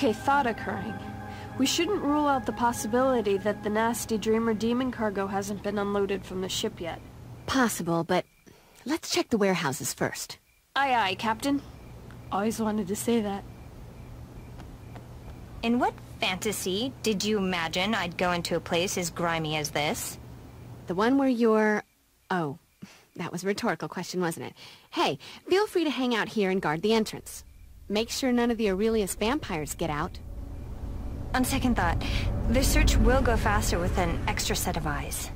Okay, thought occurring. We shouldn't rule out the possibility that the nasty Dreamer demon cargo hasn't been unloaded from the ship yet. Possible, but let's check the warehouses first. Aye aye, Captain. Always wanted to say that. In what fantasy did you imagine I'd go into a place as grimy as this? The one where you're... Oh, that was a rhetorical question, wasn't it? Hey, feel free to hang out here and guard the entrance. Make sure none of the Aurelius vampires get out. On second thought, the search will go faster with an extra set of eyes.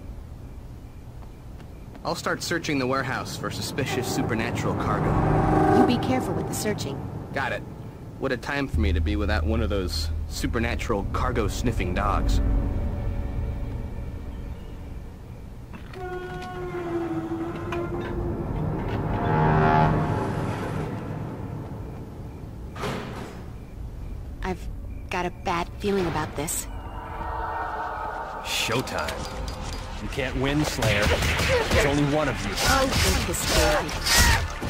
I'll start searching the warehouse for suspicious supernatural cargo. You be careful with the searching. Got it. What a time for me to be without one of those supernatural cargo-sniffing dogs. Got a bad feeling about this. Showtime. You can't win, Slayer. There's only one of you. Oh.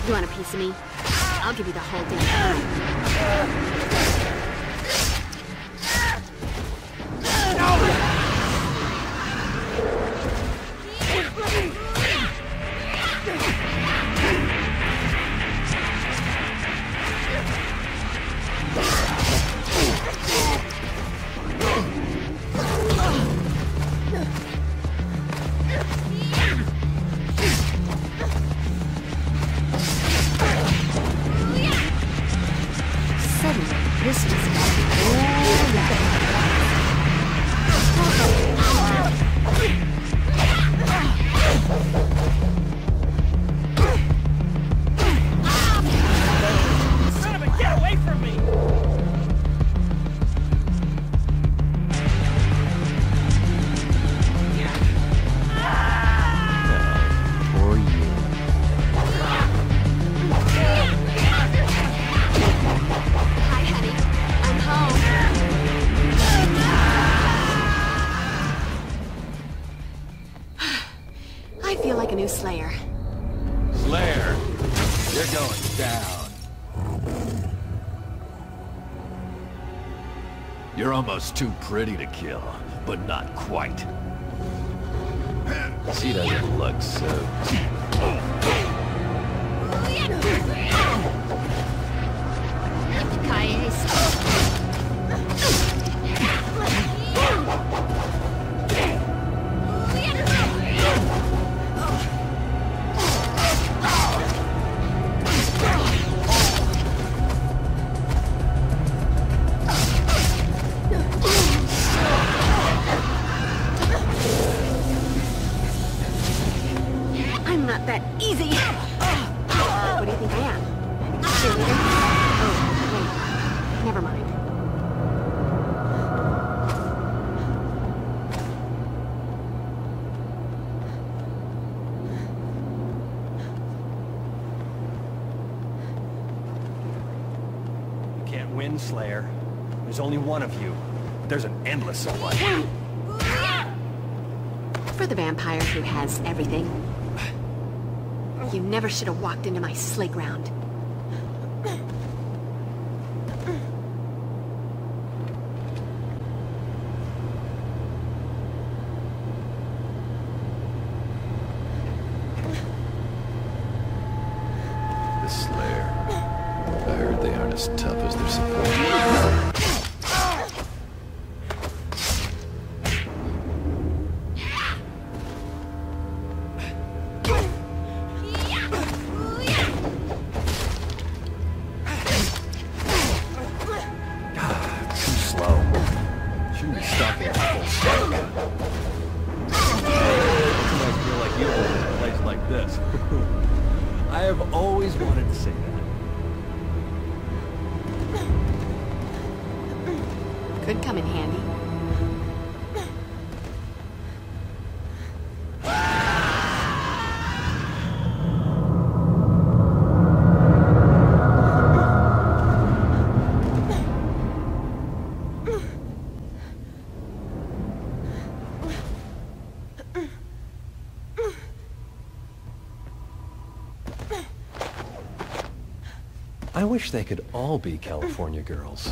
You want a piece of me? I'll give you the whole damn thing. You're almost too pretty to kill, but not quite. She doesn't look so... one of you. There's an endless supply. For the vampire who has everything. You never should have walked into my slay ground. I wish they could all be California girls.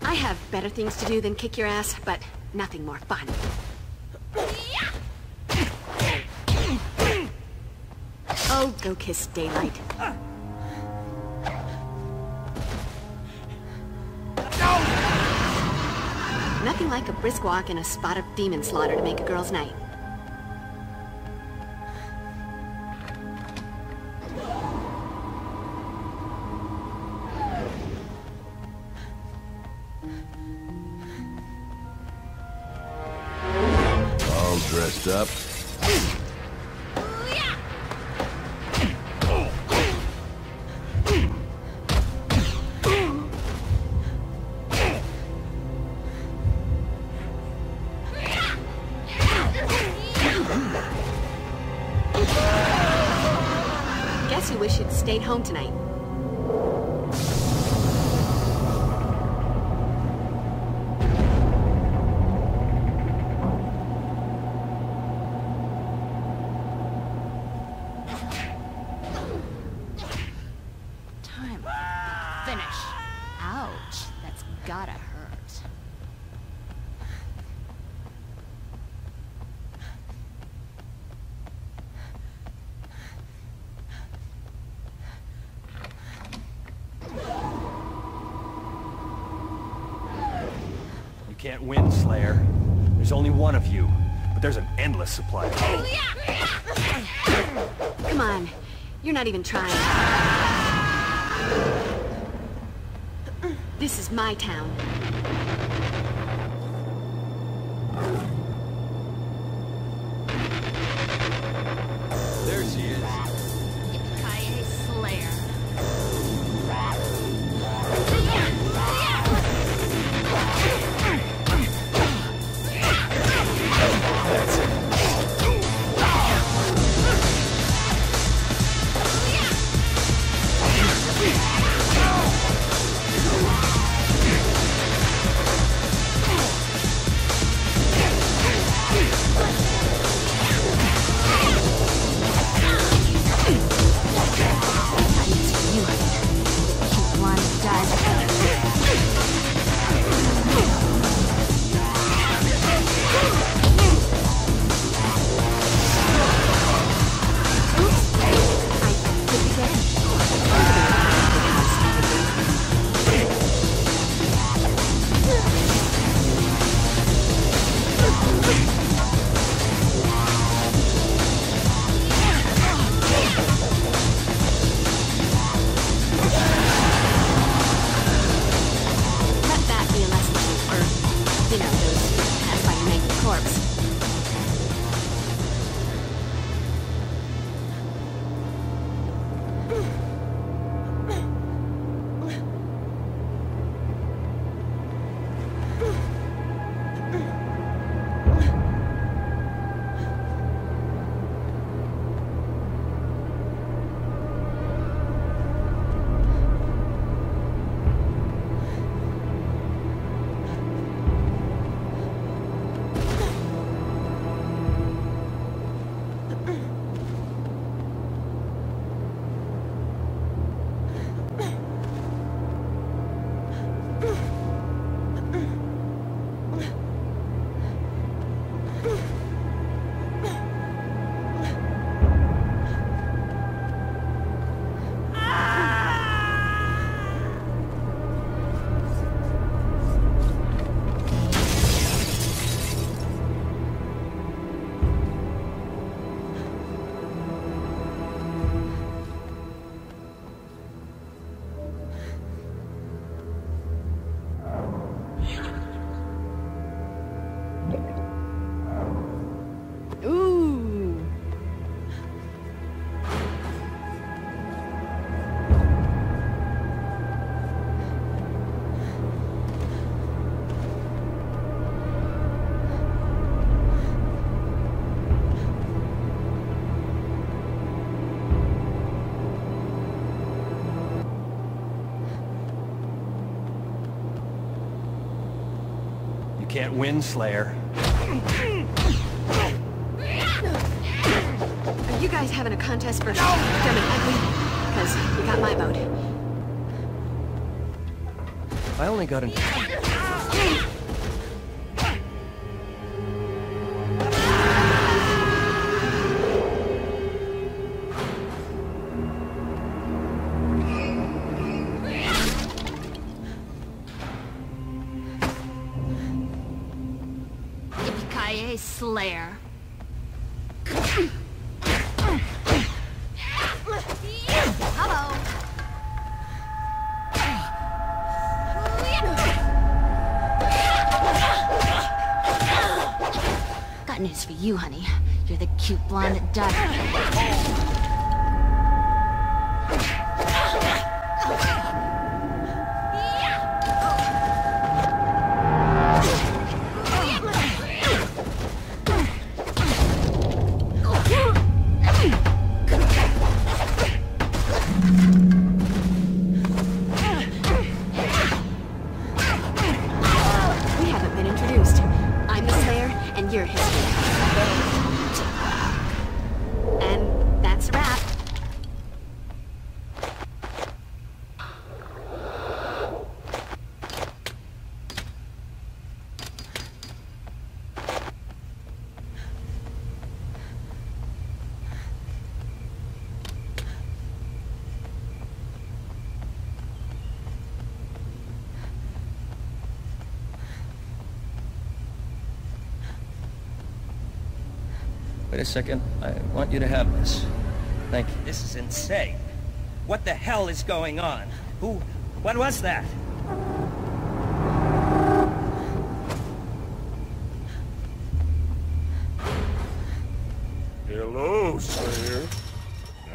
I have better things to do than kick your ass, but nothing more fun. Oh, go kiss daylight. Nothing like a brisk walk and a spot of demon slaughter to make a girl's night. All dressed up. Guess you wish you'd stayed home tonight. Time. Finish. Ouch. That's gotta hurt. You can't win, Slayer. There's only one of you, but an supply. Come on. You're not even trying. This is my town. You can't win, Slayer. Are you guys having a contest for dumb and ugly? Because you got my vote. I only got an... Yippee Wait a second. I want you to have this. Thank you. This is insane. What the hell is going on? Who... What was that? Hello, Slayer.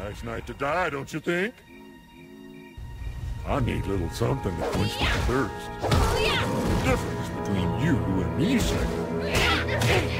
Nice night to die, don't you think? I need a little something to quench my thirst. The difference between you and me, Slayer.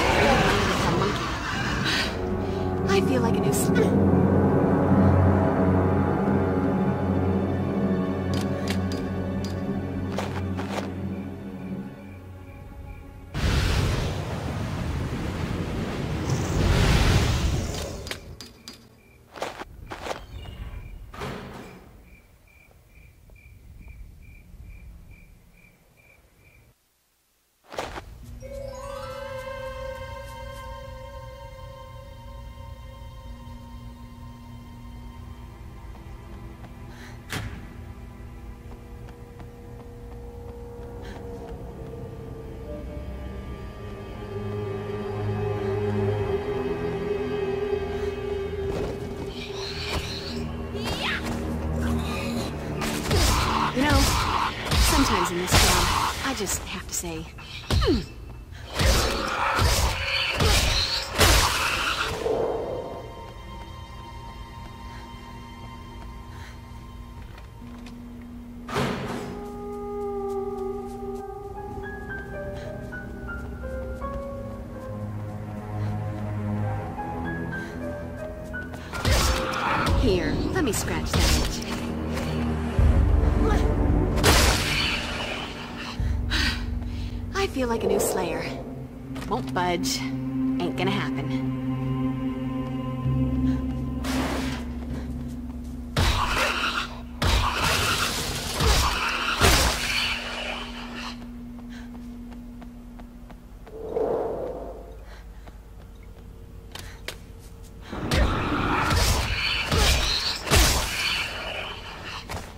say,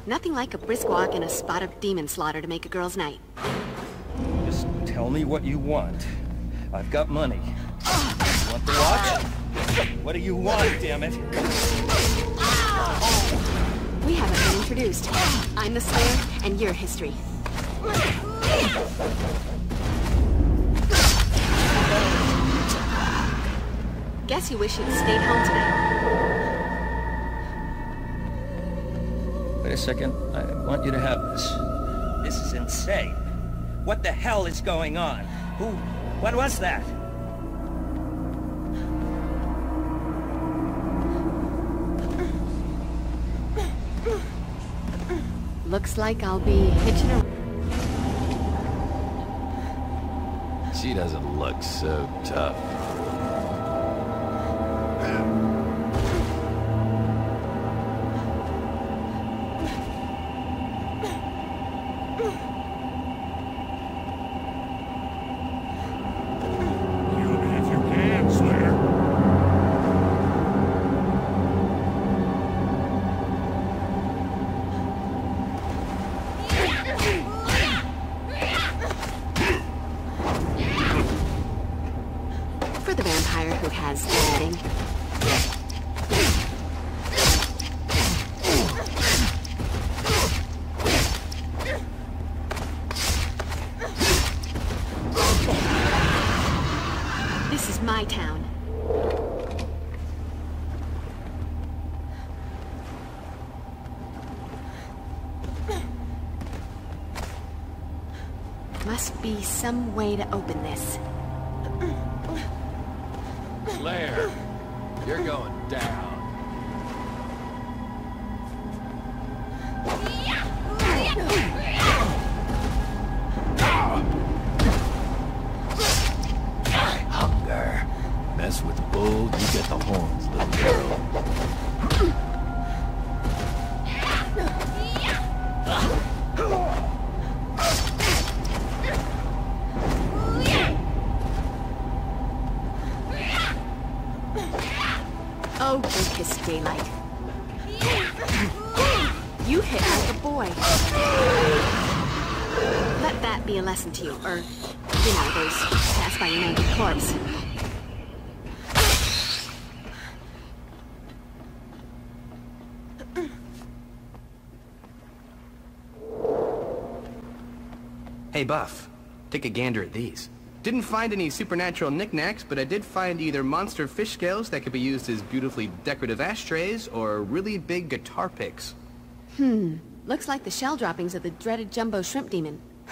Nothing like a brisk walk and a spot of demon slaughter to make a girl's night. Just tell me what you want. I've got money. You want the watch? What do you want, damn it? We haven't been introduced. I'm the Slayer, and you're history. Guess you wish you'd stayed home tonight. A second. I want you to have this. This is insane. What the hell is going on? Who... What was that? Looks like I'll be hitching a... She doesn't look so tough. The vampire who has. This is my town. Must be some way to open this. Hey, Buff. Take a gander at these. Didn't find any supernatural knickknacks, but I did find either monster fish scales that could be used as beautifully decorative ashtrays or really big guitar picks. Hmm. Looks like the shell droppings of the dreaded jumbo shrimp demon.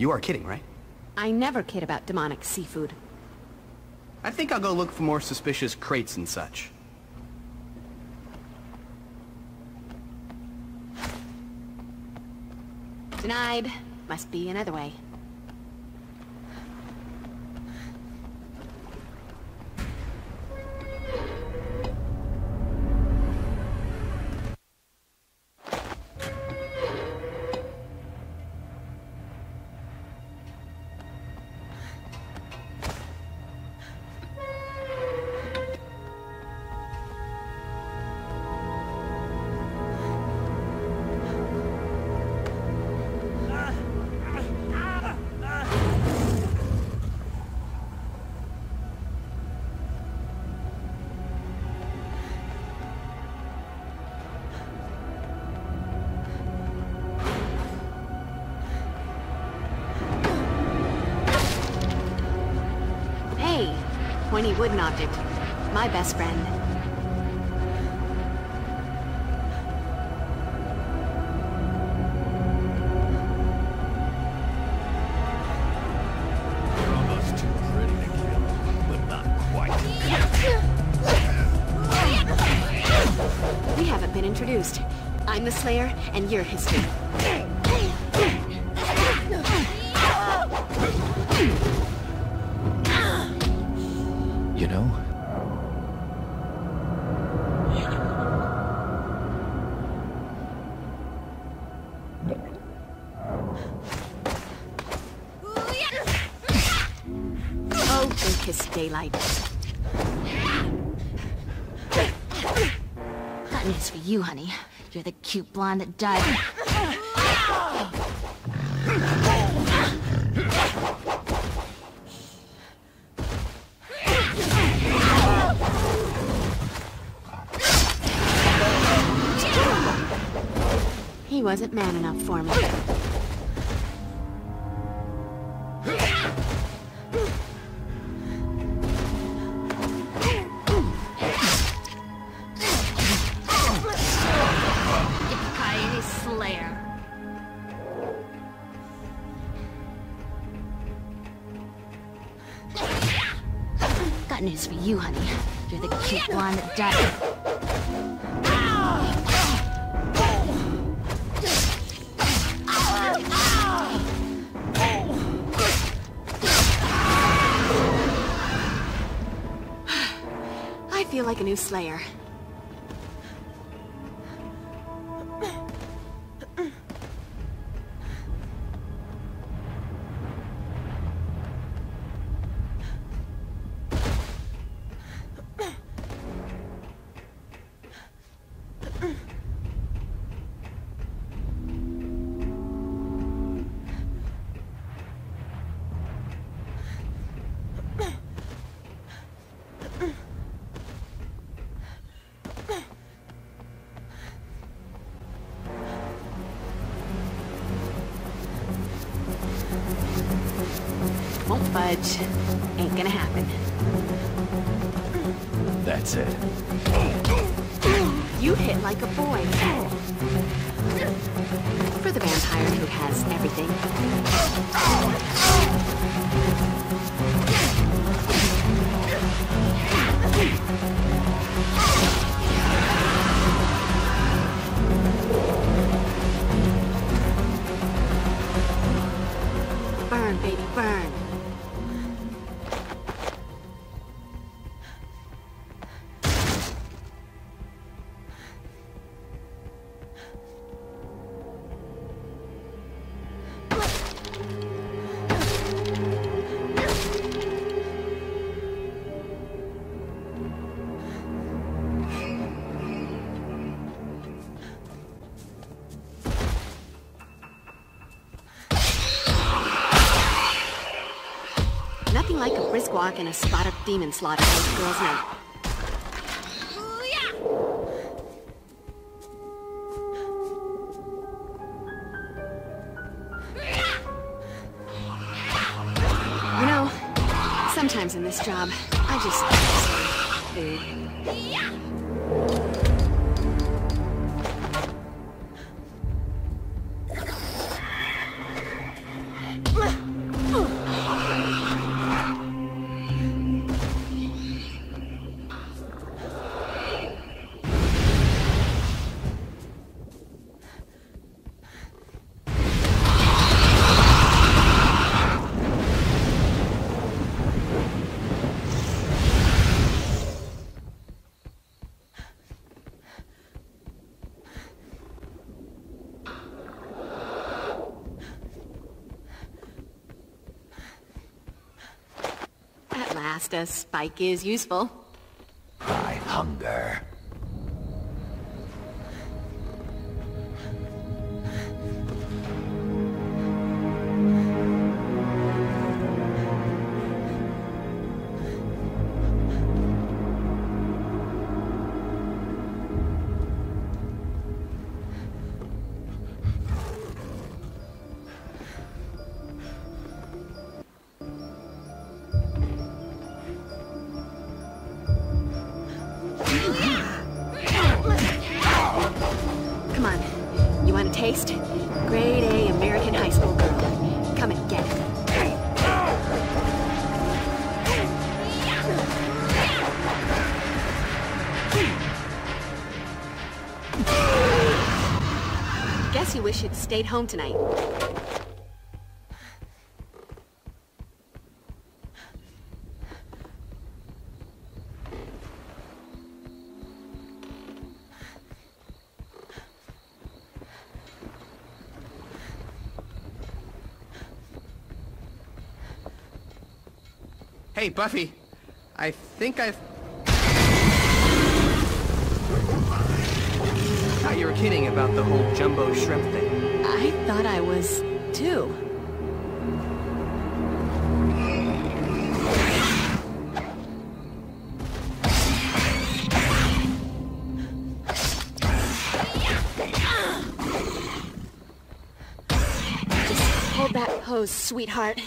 You are kidding, right? I never kid about demonic seafood. I think I'll go look for more suspicious crates and such. Denied. Must be another way. Wooden object. My best friend. Introduced. I'm the Slayer, and you're history. You're the cute blonde that died. He wasn't man enough for me. You're the cute one that died. I feel like a new Slayer. Walk and a spot of demon slaughter girl's night. A spike is useful. I hunger. Stayed home tonight. Hey, Buffy. I think I've... kidding about the whole jumbo shrimp thing. I thought I was too. Just hold that pose, sweetheart.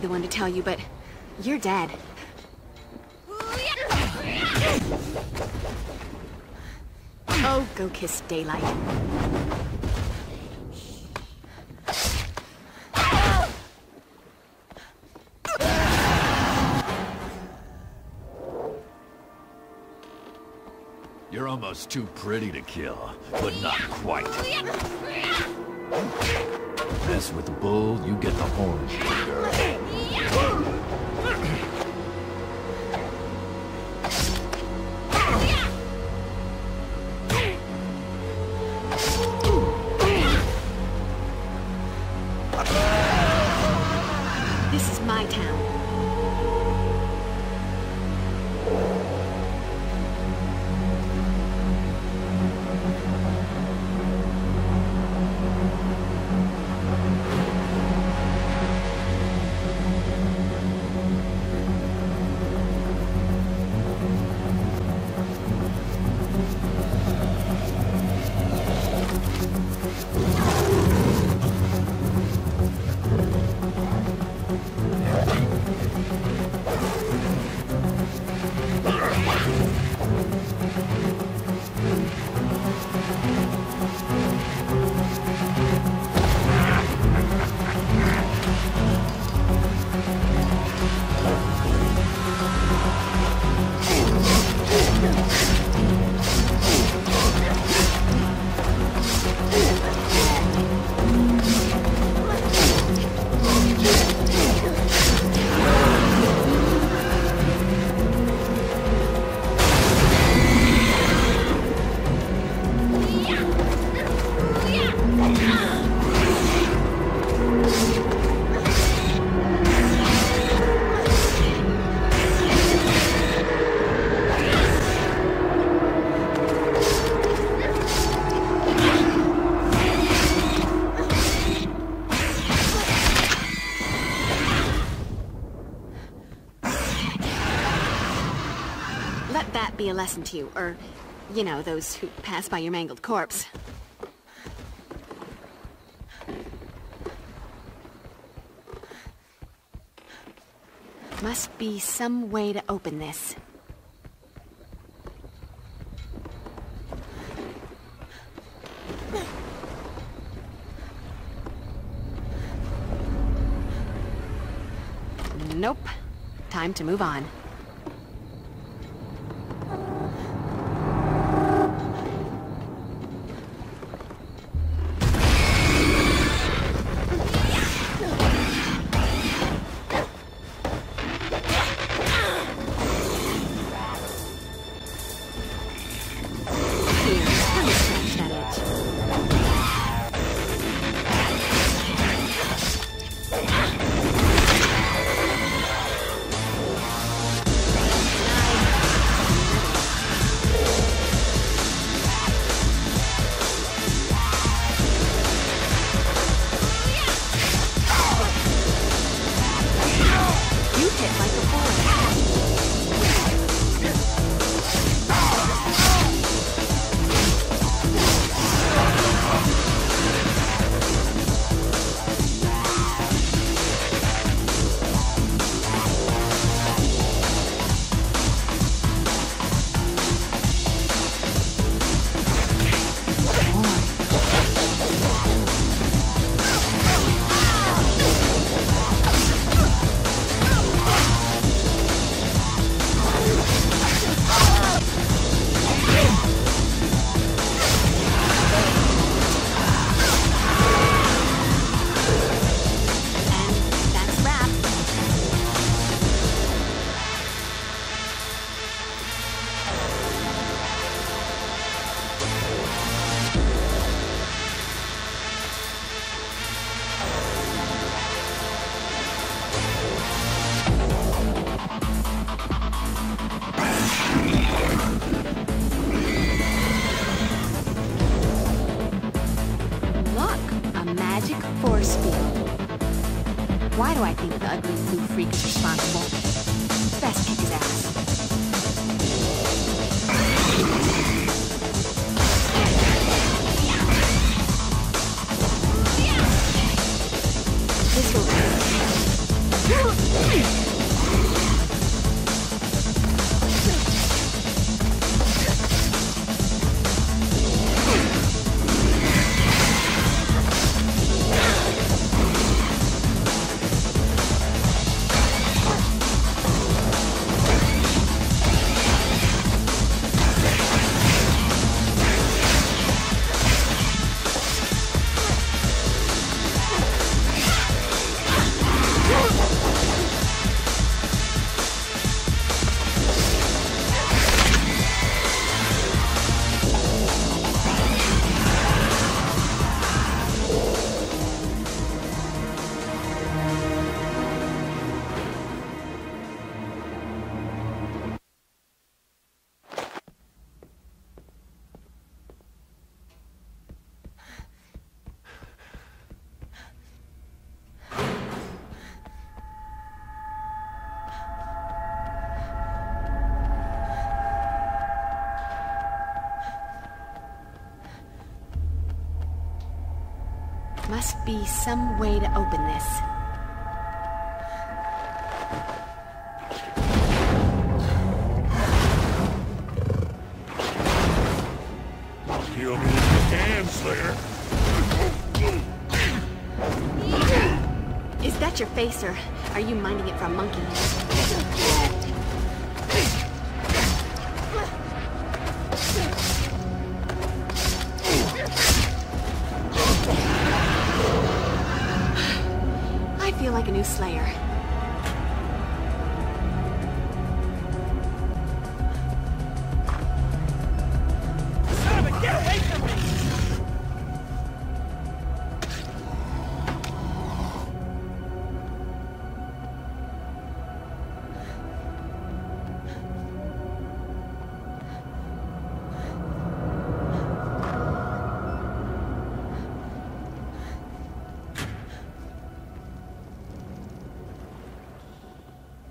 The one to tell you, but you're dead. Oh, go kiss daylight. You're almost too pretty to kill, but not quite. Mess with the bull, you get the horns, little lesson to you, or, you know, those who pass by your mangled corpse. Must be some way to open this. Nope. Time to move on. Must be some way to open this. Kill me if you can, Slayer. Is that your face, or are you minding it for a monkey?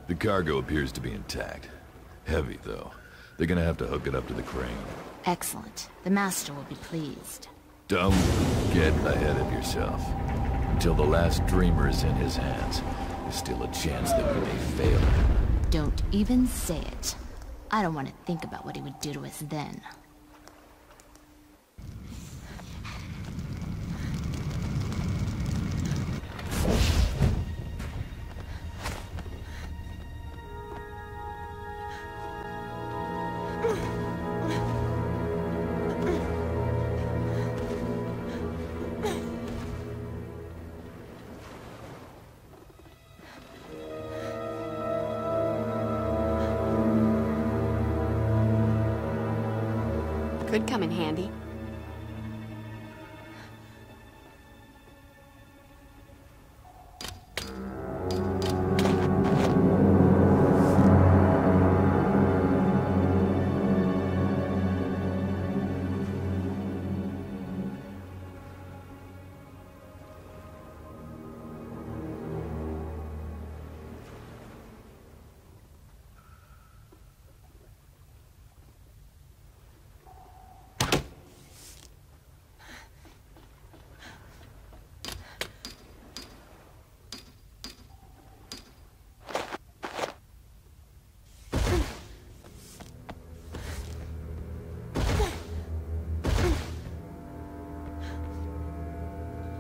The cargo appears to be intact. Heavy, though. They're gonna have to hook it up to the crane. Excellent. The Master will be pleased. Don't get ahead of yourself. Until the last dreamer is in his hands, there's still a chance that we may fail. Don't even say it. I don't want to think about what he would do to us then.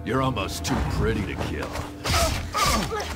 You're almost too pretty to kill. Oh, oh.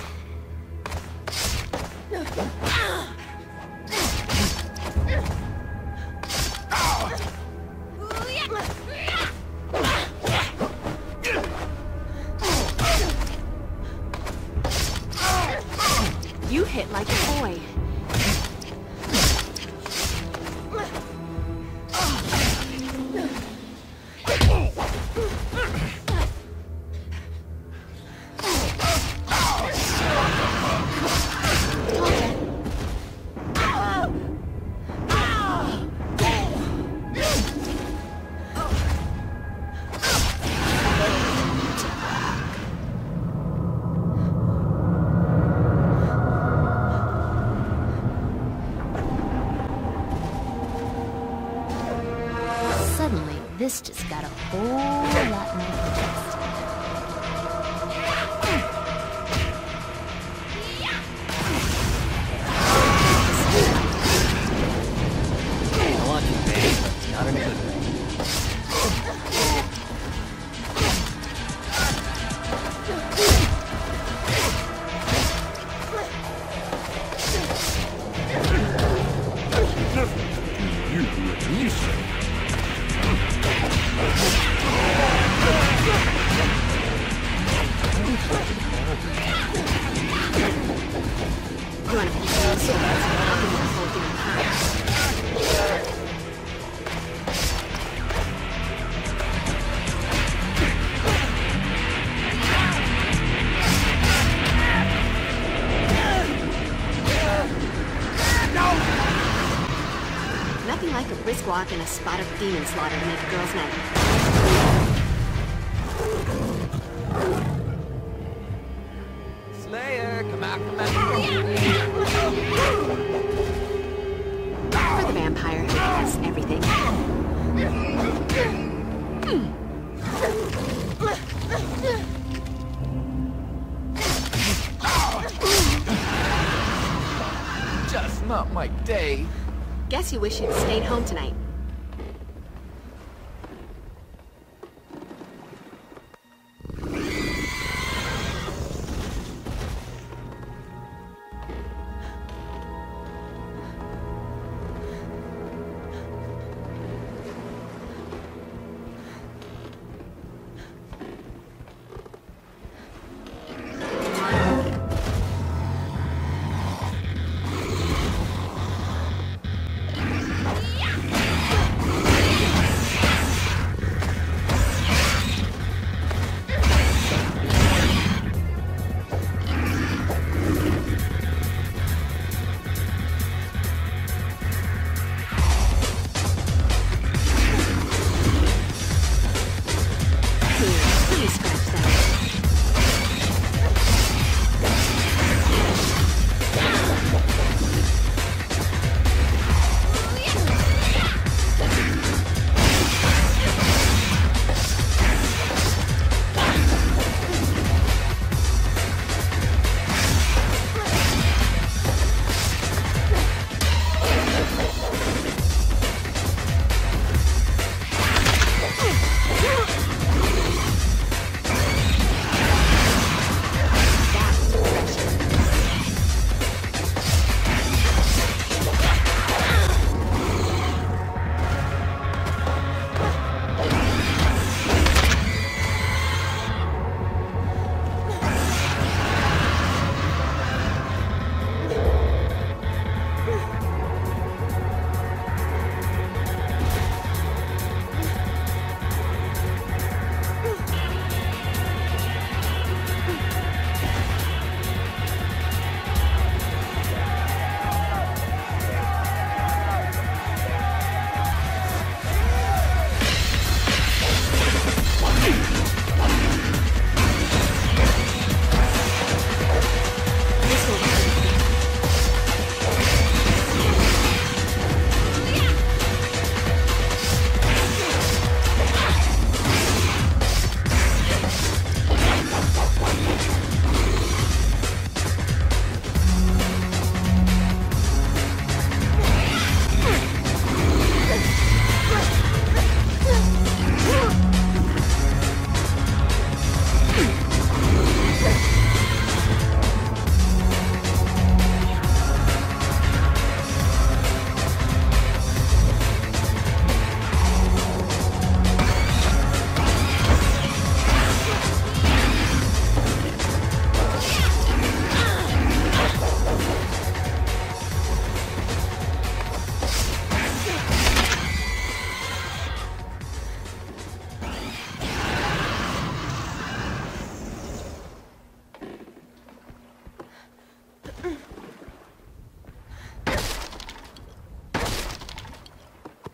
in a spot of demon slaughter to make a girl's night. Slayer, come out, come out. For the vampire, that's everything. Just not my day. Guess you wish you'd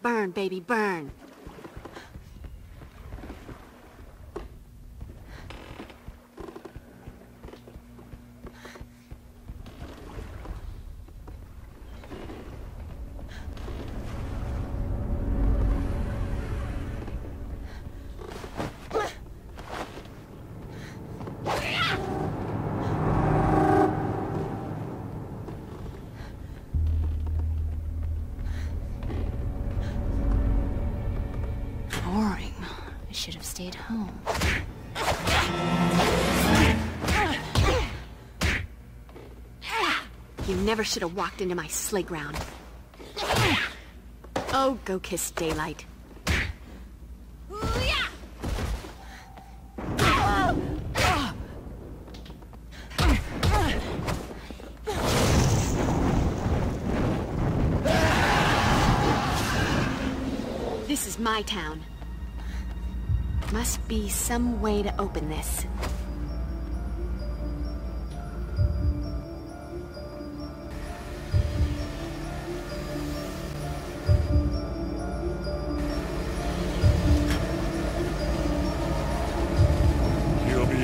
Burn, baby, burn. Never should have walked into my slay ground. Oh, go kiss daylight. This is my town. Must be some way to open this.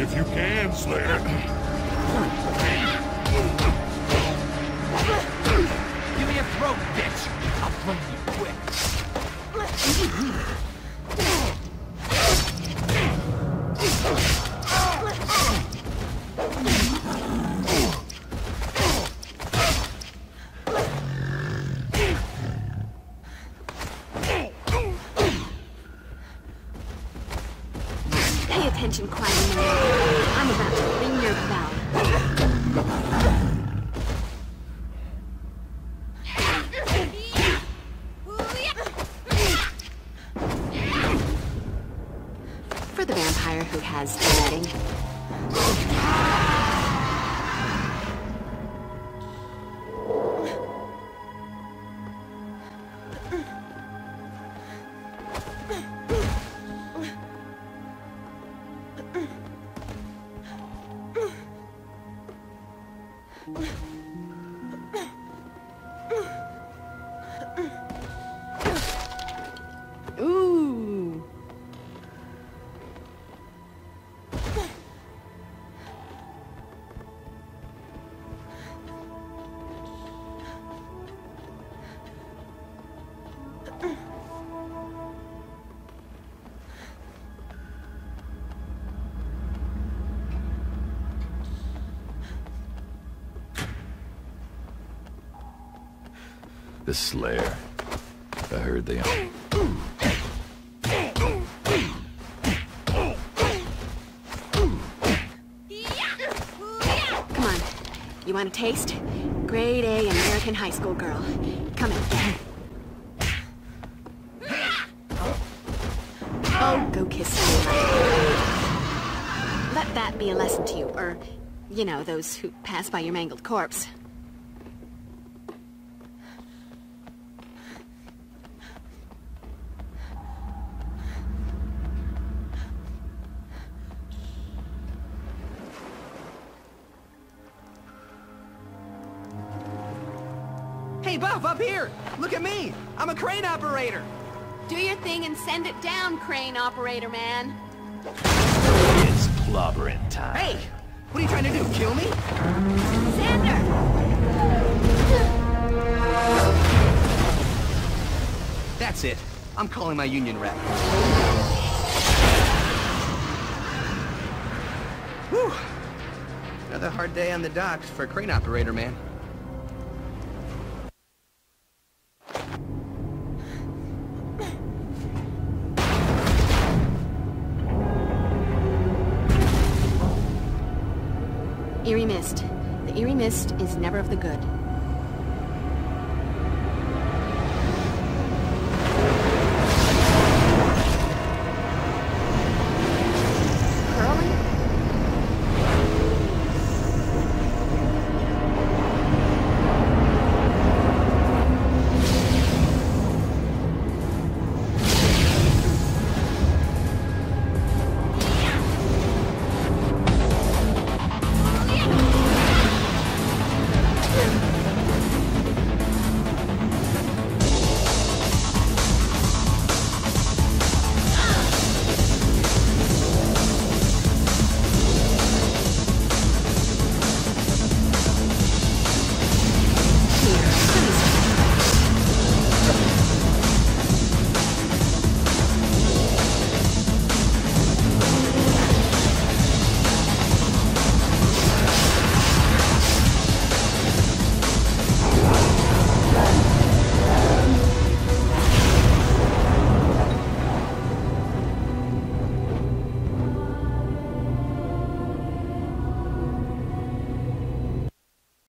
If you can, Slayer. Give me a throat, bitch! I'll flame you quick. The Slayer. I heard they own. Come on. You want a taste? Grade A American high school girl. Come in. Oh, go kiss me. Let that be a lesson to you, or, you know, those who pass by your mangled corpse. Crane operator man. It's clobbering time. Hey! What are you trying to do, kill me? Xander! That's it. I'm calling my union rep. Whew. Another hard day on the docks for a crane operator, man. Eerie mist. The eerie mist is never of the good.